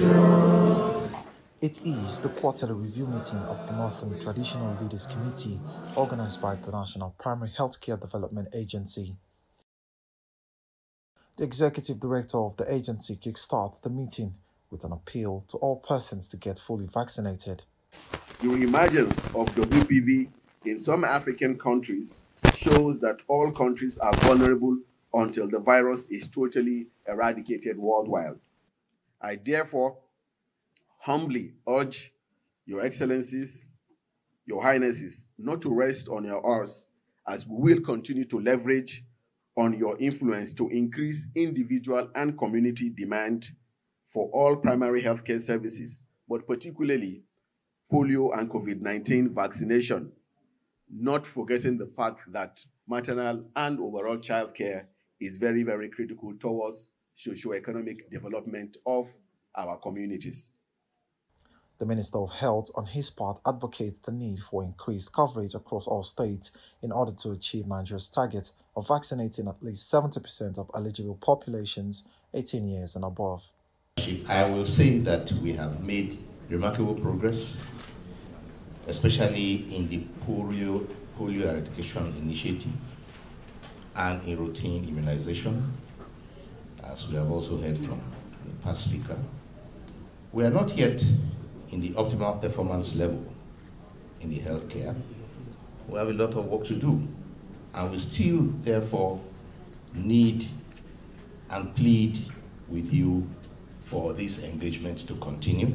It is the quarterly review meeting of the Northern Traditional Leaders Committee organized by the National Primary Healthcare Development Agency. The executive director of the agency kickstarts the meeting with an appeal to all persons to get fully vaccinated. The emergence of WPV in some African countries shows that all countries are vulnerable until the virus is totally eradicated worldwide. I therefore humbly urge your excellencies, your highnesses, not to rest on your oars as we will continue to leverage on your influence to increase individual and community demand for all primary healthcare services, but particularly polio and COVID-19 vaccination, not forgetting the fact that maternal and overall childcare is very, very critical towards socio-economic development of our communities. The Minister of Health, on his part, advocates the need for increased coverage across all states in order to achieve Nigeria's target of vaccinating at least 70% of eligible populations 18 years and above. I will say that we have made remarkable progress, especially in the polio, polio eradication initiative and in routine immunization, as we have also heard from the past speaker. We are not yet in the optimal performance level in the healthcare. We have a lot of work to do, and we still, therefore, need and plead with you for this engagement to continue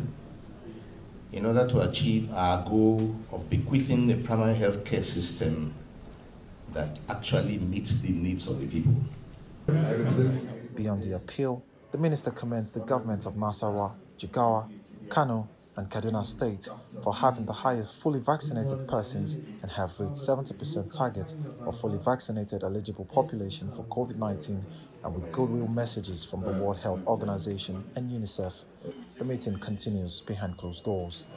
in order to achieve our goal of bequeathing a primary healthcare system that actually meets the needs of the people. Beyond the appeal, the minister commends the government of Nasarawa, Jigawa, Kano, and Kaduna State for having the highest fully vaccinated persons and have reached 70% target of fully vaccinated eligible population for COVID-19 and with goodwill messages from the World Health Organization and UNICEF. The meeting continues behind closed doors.